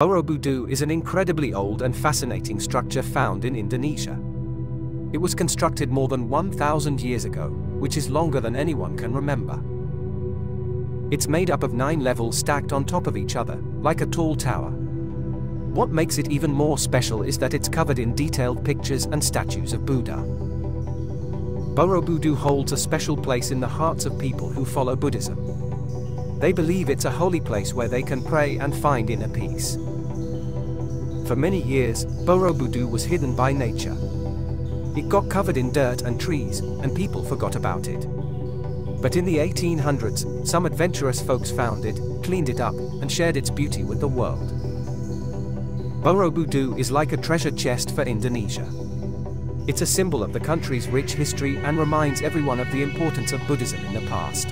Borobudur is an incredibly old and fascinating structure found in Indonesia. It was constructed more than 1,000 years ago, which is longer than anyone can remember. It's made up of nine levels stacked on top of each other, like a tall tower. What makes it even more special is that it's covered in detailed pictures and statues of Buddha. Borobudur holds a special place in the hearts of people who follow Buddhism. They believe it's a holy place where they can pray and find inner peace. For many years, Borobudur was hidden by nature. It got covered in dirt and trees, and people forgot about it. But in the 1800s, some adventurous folks found it, cleaned it up, and shared its beauty with the world. Borobudur is like a treasure chest for Indonesia. It's a symbol of the country's rich history and reminds everyone of the importance of Buddhism in the past.